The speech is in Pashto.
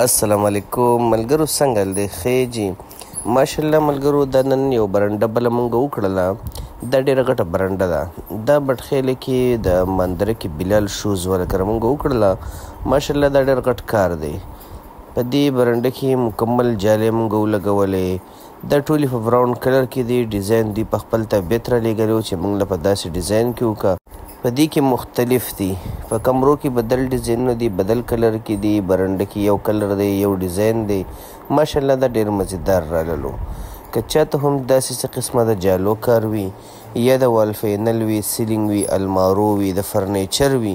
السلام علیکم ملګرو څنګه دی خې جی ماشاءالله ملګرو دا نن یو برنده بل مونږ وکړله دا ډیره غټه برنده ده دا بټخیل کې د مندره کې بلال شوز ور کړ مونږ وکړله ماشاءالله دا ډیر غټ کار دی په دې برنده کې مکمل جاله مونږ ولګولې دا ټولی په براون کلر کی دی ډیزاین دوی په خپل طبیعت را لیګلو چه مونږ له په داسی ډیزاین کی وکه. په دی کی مختلف دی په کمرو کی بدل ډیزاینونه دی بدل کلر کی دی برنډه کی یو کلر دی یو ډیزاین دی ماشاالله دا ډیر مزیدار راللو که چاته هم داسی څه قسمه د جالو کار وی یا د وال فینل وی سیلینګ وی المارو وی د فرنیچر وی